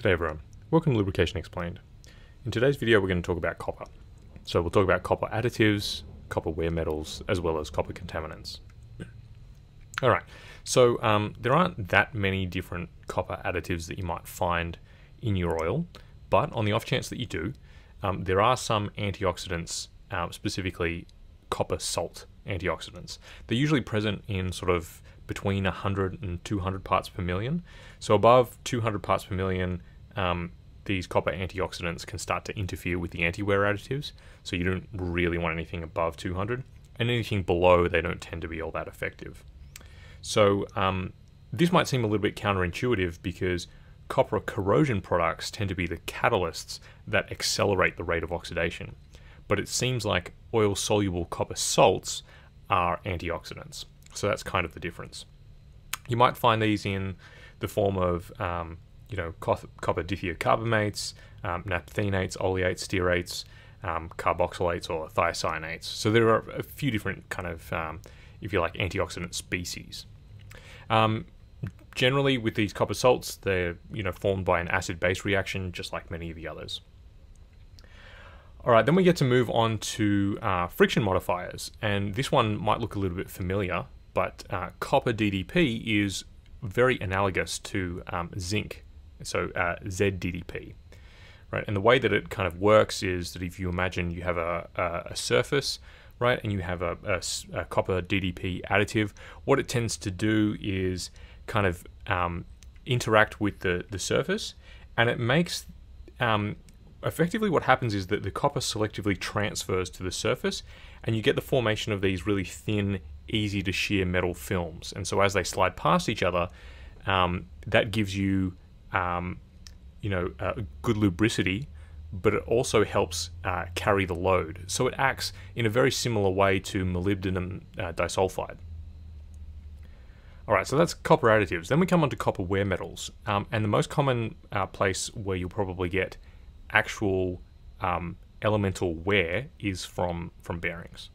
G'day everyone, welcome to Lubrication Explained. In today's video we're going to talk about copper. So we'll talk about copper additives, copper wear metals, as well as copper contaminants. Alright, so um, there aren't that many different copper additives that you might find in your oil, but on the off chance that you do, um, there are some antioxidants, um, specifically copper salt antioxidants. They're usually present in sort of between 100 and 200 parts per million. So above 200 parts per million, um, these copper antioxidants can start to interfere with the anti-wear additives. So you don't really want anything above 200, and anything below they don't tend to be all that effective. So um, this might seem a little bit counterintuitive because copper corrosion products tend to be the catalysts that accelerate the rate of oxidation. But it seems like oil soluble copper salts are antioxidants. So that's kind of the difference. You might find these in the form of, um, you know, copper dithiocarbamates, um, naphthenates, oleates, stearates, um, carboxylates, or thiocyanates. So there are a few different kind of, um, if you like, antioxidant species. Um, generally, with these copper salts, they're you know formed by an acid-base reaction, just like many of the others. All right, then we get to move on to uh, friction modifiers, and this one might look a little bit familiar but uh, copper DDP is very analogous to um, zinc, so uh, ZDDP. Right, and the way that it kind of works is that if you imagine you have a, a, a surface, right, and you have a, a, copper DDP additive, what it tends to do is kind of um, interact with the, the surface, and it makes um, effectively what happens is that the copper selectively transfers to the surface, and you get the formation of these really thin easy to shear metal films. And so as they slide past each other, um, that gives you, um, you know, uh, good lubricity, but it also helps uh, carry the load. So it acts in a very similar way to molybdenum uh, disulfide. All right, so that's copper additives. Then we come on to copper wear metals. Um, and the most common uh, place where you'll probably get actual um, elemental wear is from, from bearings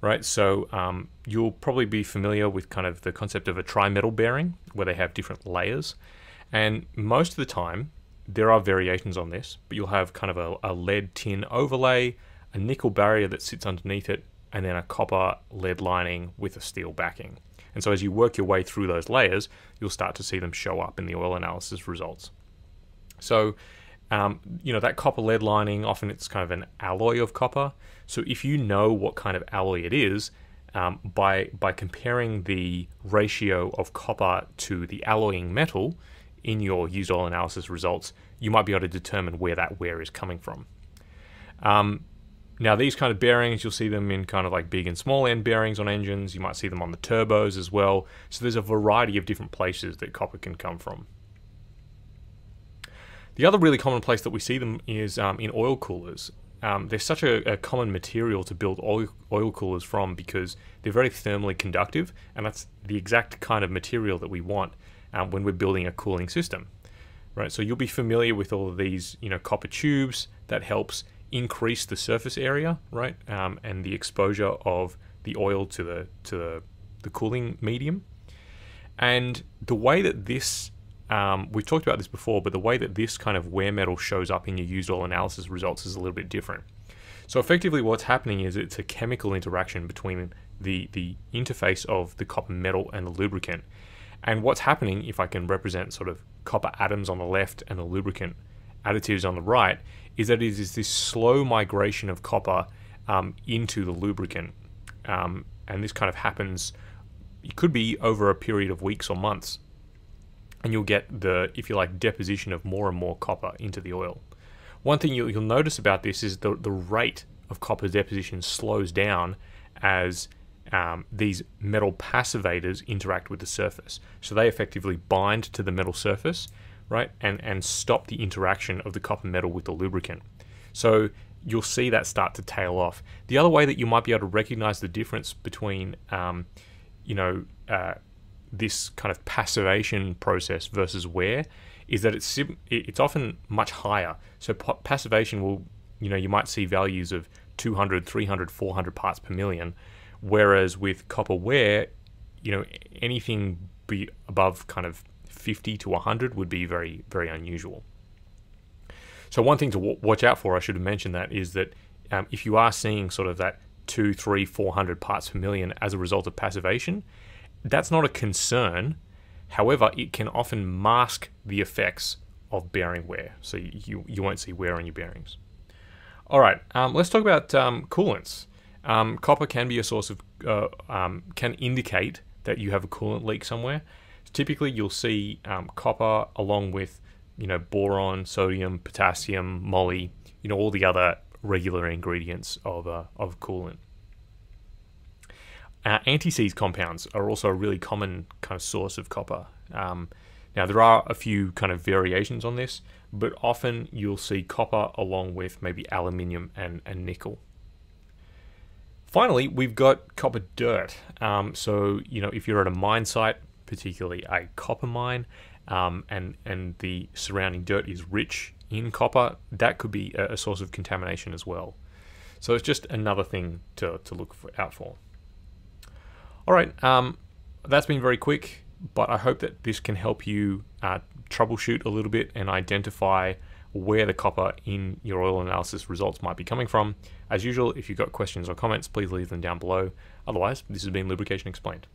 right? So um, you'll probably be familiar with kind of the concept of a tri-metal bearing, where they have different layers. And most of the time, there are variations on this, but you'll have kind of a, a lead tin overlay, a nickel barrier that sits underneath it, and then a copper lead lining with a steel backing. And so as you work your way through those layers, you'll start to see them show up in the oil analysis results. So um, you know, that copper lead lining, often it's kind of an alloy of copper. So if you know what kind of alloy it is, um, by, by comparing the ratio of copper to the alloying metal in your used oil analysis results, you might be able to determine where that wear is coming from. Um, now, these kind of bearings, you'll see them in kind of like big and small end bearings on engines. You might see them on the turbos as well. So there's a variety of different places that copper can come from. The other really common place that we see them is um, in oil coolers. Um, they're such a, a, common material to build oil, oil coolers from because they're very thermally conductive, and that's the exact kind of material that we want um, when we're building a cooling system. Right, so you'll be familiar with all of these, you know, copper tubes that helps increase the surface area, right, um, and the exposure of the oil to the to the, the cooling medium. And the way that this um, we've talked about this before, but the way that this kind of wear metal shows up in your used oil analysis results is a little bit different. So effectively what's happening is it's a chemical interaction between the, the interface of the copper metal and the lubricant. And what's happening, if I can represent sort of copper atoms on the left and the lubricant additives on the right, is that it is this slow migration of copper um, into the lubricant. Um, and this kind of happens, it could be over a period of weeks or months and you'll get the, if you like, deposition of more and more copper into the oil. One thing you'll, notice about this is the, the rate of copper deposition slows down as um, these metal passivators interact with the surface. So they effectively bind to the metal surface, right, and, and stop the interaction of the copper metal with the lubricant. So you'll see that start to tail off. The other way that you might be able to recognize the difference between, um, you know, uh, this kind of passivation process versus wear is that it's it's often much higher. So passivation will, you know, you might see values of 200, 300, 400 parts per million, whereas with copper wear, you know, anything be above kind of 50 to 100 would be very very unusual. So one thing to watch out for, I should have mentioned that, is that um, if you are seeing sort of that two, three, four hundred parts per million as a result of passivation, that's not a concern. However, it can often mask the effects of bearing wear, so you you won't see wear on your bearings. All right, um, let's talk about um, coolants. Um, copper can be a source of uh, um, can indicate that you have a coolant leak somewhere. Typically, you'll see um, copper along with you know boron, sodium, potassium, moly, you know all the other regular ingredients of uh, of coolant. Uh, anti-seize compounds are also a really common kind of source of copper. Um, now there are a few kind of variations on this, but often you'll see copper along with maybe aluminium and, and nickel. Finally, we've got copper dirt. Um, so, you know, if you're at a mine site, particularly a copper mine, um, and, and the surrounding dirt is rich in copper, that could be a, source of contamination as well. So it's just another thing to, to look for, out for. All right, um, that's been very quick, but I hope that this can help you uh, troubleshoot a little bit and identify where the copper in your oil analysis results might be coming from. As usual, if you've got questions or comments, please leave them down below. Otherwise, this has been Lubrication Explained.